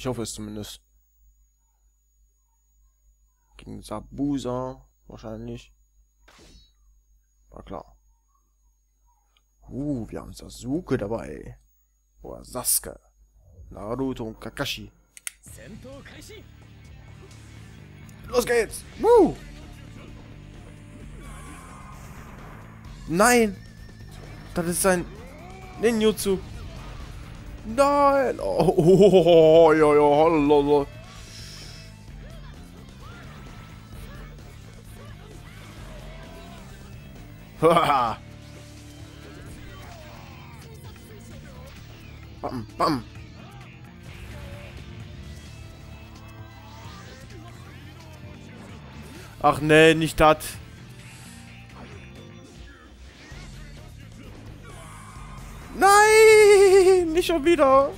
Ich hoffe es zumindest. Gegen Sabusa wahrscheinlich. War klar. Uh, wir haben Sasuke dabei. Oder Sasuke. Naruto und Kakashi. Los geht's! Woo! Nein! Das ist sein Ninjutsu. Nein! Oh, oh, oh, ja, ja, hallo. Haha! Bam, bam. Ach nee, nicht das. Nein, nicht schon wieder.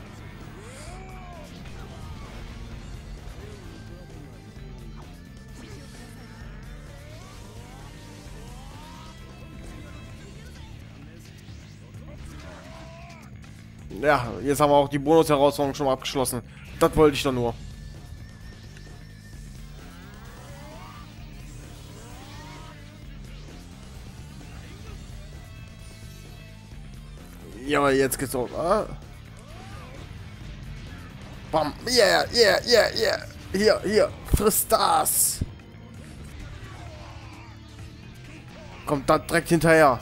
Ja, jetzt haben wir auch die Bonus-Herausforderung schon mal abgeschlossen. Das wollte ich doch nur. Ja, aber jetzt geht's los. Ah. Bam. Yeah, yeah, yeah, yeah. Hier, hier. Friss das. Kommt da direkt hinterher.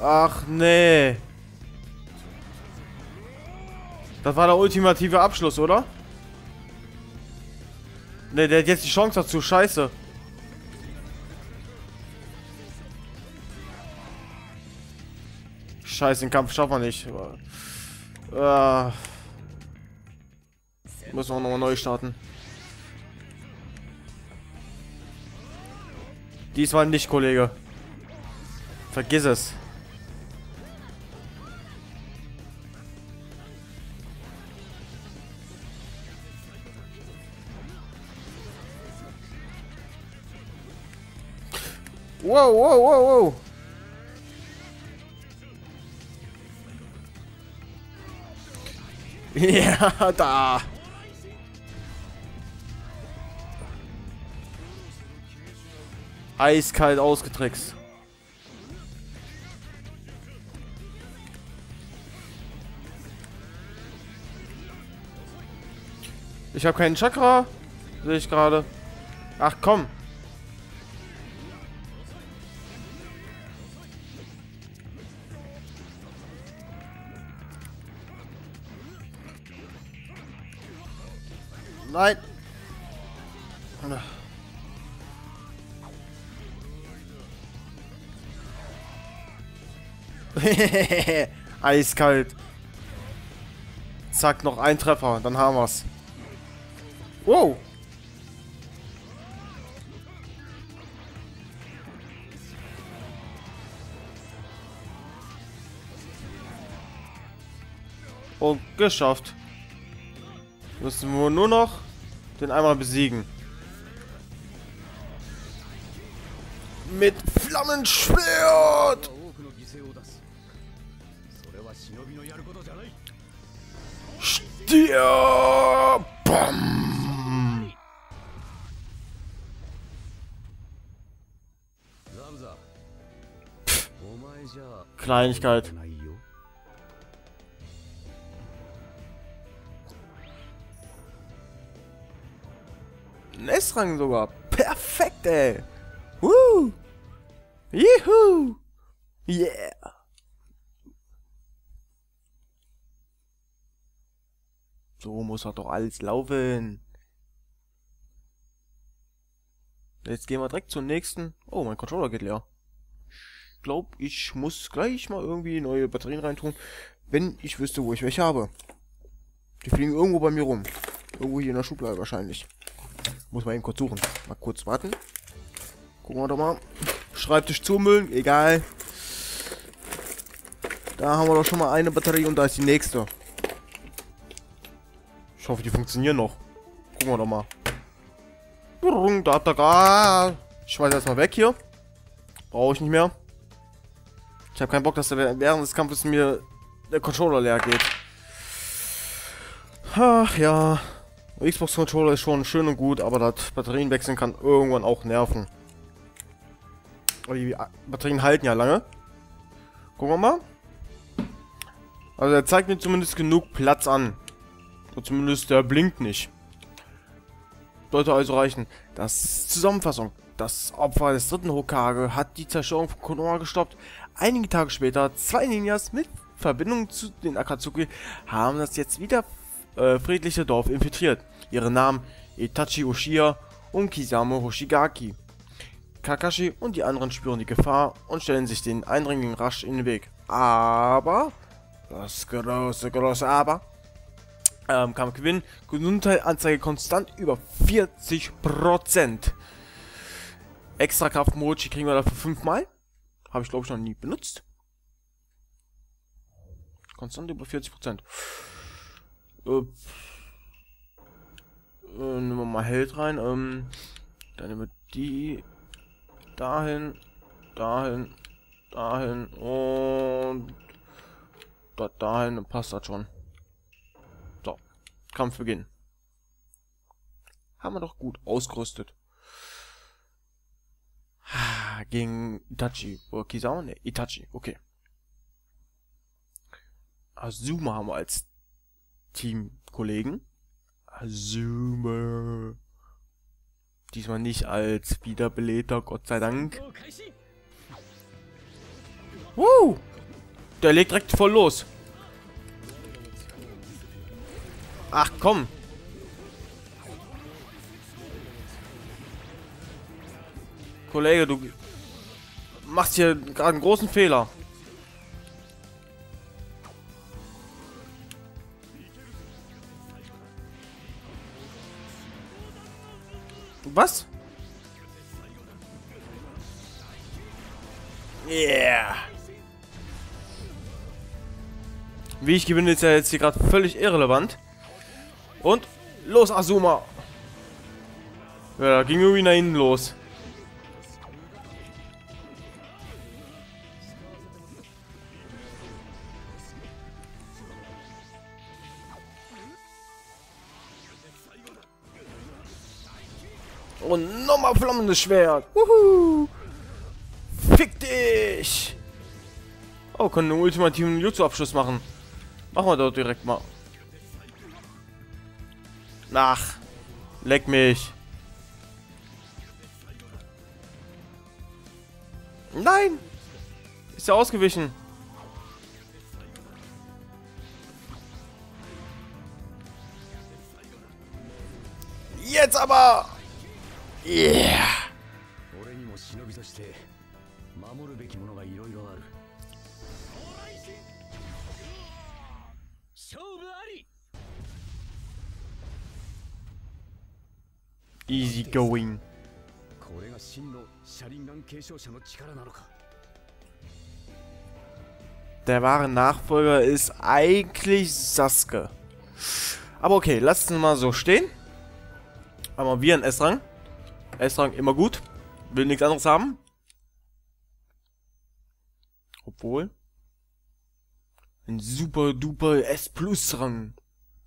Ach nee. Das war der ultimative Abschluss, oder? Ne, der hat jetzt die Chance dazu. Scheiße. Scheiße, den Kampf schaffen wir nicht. Äh, müssen wir nochmal neu starten. Diesmal nicht, Kollege. Vergiss es. Wow, wow, wow, wow. Ja, da. Eiskalt ausgetrickst. Ich habe keinen Chakra. Sehe ich gerade. Ach komm. Nein. Eiskalt. Zack, noch ein Treffer, dann haben wir's. Wow. Und geschafft. Müssen wir nur noch den einmal besiegen. Mit Flammenschwert! Stirb! Bam! Kleinigkeit. Ein S-Rang sogar. Perfekt, ey. Woo! Juhu! Yeah! So muss doch alles laufen. Jetzt gehen wir direkt zum nächsten. Oh, mein Controller geht leer. Ich glaube, ich muss gleich mal irgendwie neue Batterien reintun, wenn ich wüsste, wo ich welche habe. Die fliegen irgendwo bei mir rum. Irgendwo hier in der Schublade wahrscheinlich. Muss man eben kurz suchen. Mal kurz warten. Gucken wir doch mal. Schreibtisch zumüllen, egal. Da haben wir doch schon mal eine Batterie und da ist die nächste. Ich hoffe, die funktionieren noch. Gucken wir doch mal. Ich schmeiß erstmal weg hier. Brauche ich nicht mehr. Ich habe keinen Bock, dass während des Kampfes mir der Controller leer geht. Ach ja. Xbox Controller ist schon schön und gut, aber das Batterien wechseln kann irgendwann auch nerven. Die Batterien halten ja lange. Gucken wir mal. Also er zeigt mir zumindest genug Platz an. Und zumindest der blinkt nicht. Sollte also reichen. Das Zusammenfassung. Das Opfer des dritten Hokage hat die Zerstörung von Konoha gestoppt. Einige Tage später, zwei Ninjas mit Verbindung zu den Akatsuki haben das jetzt wieder äh, friedliche Dorf infiltriert. Ihre Namen Itachi Uchiha und Kisame Hoshigaki. Kakashi und die anderen spüren die Gefahr und stellen sich den Eindringlingen rasch in den Weg. Aber, das große, große Aber, ähm, Kampfgewinn, Gesundheitsanzeige konstant über 40%. Extra Kraft Mochi kriegen wir dafür fünfmal. Habe ich glaube ich noch nie benutzt. Konstant über 40%. Äh, äh, nehmen wir mal Held rein. Ähm, dann nehmen wir die dahin, dahin, dahin und dort dahin. Passt das schon. So, Kampf beginnen. Haben wir doch gut ausgerüstet. Gegen Itachi. Oder Kizawa? Ne, Itachi. Okay. Azuma haben wir als Teamkollegen. Azuma. Diesmal nicht als Wiederbelebter, Gott sei Dank. Woo! Der legt direkt voll los. Ach komm. Kollege, du machst hier gerade einen großen Fehler. Was? Yeah. Wie ich gewinne, ist ja jetzt hier gerade völlig irrelevant. Und los, Asuma. Ja, ging irgendwie nach hinten los. Flammendes Schwert. Wuhu. Fick dich. Oh, können einen ultimativen Jutsu-Abschluss machen. Machen wir dort direkt mal. Ach, leck mich. Nein! Ist ja ausgewichen. Jetzt aber! Yeah! 俺にも忍びとして守るべきものがいろいろある勝負あり Easy going これが真のシャリンガン継承者の力なのか Der wahre Nachfolger ist eigentlich Sasuke. Aber okay, lasst es mal so stehen. Aber wir in S-Rang. S-Rang immer gut. Will nichts anderes haben. Obwohl. Ein super duper S-Plus-Rang.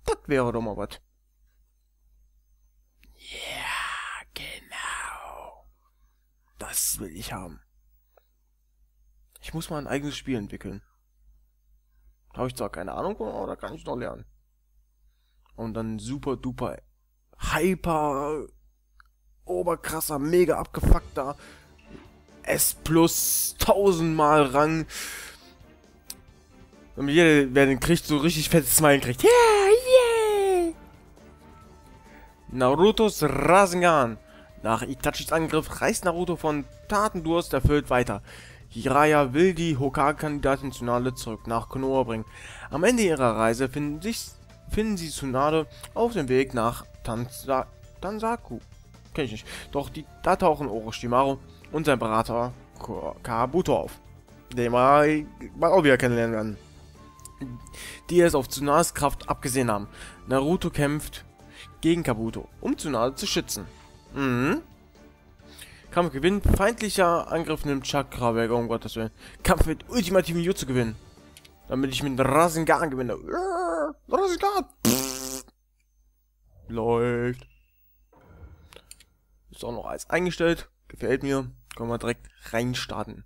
Das wäre doch mal was. Ja, genau. Das will ich haben. Ich muss mal ein eigenes Spiel entwickeln. Habe ich zwar keine Ahnung, aber da kann ich noch lernen. Und dann super duper hyper oberkrasser, mega abgefuckter S plus tausendmal Rang. Und jeder, wer den kriegt, so richtig fettes Smile kriegt. Yeah, yeah! Narutos Rasengan. Nach Itachis Angriff reist Naruto von Tatendurst erfüllt weiter. Jiraiya will die Hokage-Kandidatin Tsunade zurück nach Konoha bringen. Am Ende ihrer Reise finden, sich, finden sie Tsunade auf dem Weg nach Tansa Tansaku kenne ich nicht. Doch die, da tauchen Orochimaru und sein Berater Kabuto auf. Den wir mal auch wieder kennenlernen werden. Die es auf Tsunadas Kraft abgesehen haben. Naruto kämpft gegen Kabuto, um Tsunade zu schützen. Mhm. Kampf gewinnen. Feindlicher Angriff nimmt Chakraberger, um Gottes Willen. Kampf mit ultimativen Jutsu gewinnen. Damit ich mit Rasengan gewinne. Rasengan! Läuft. Ist auch noch alles eingestellt. Gefällt mir. Können wir direkt reinstarten.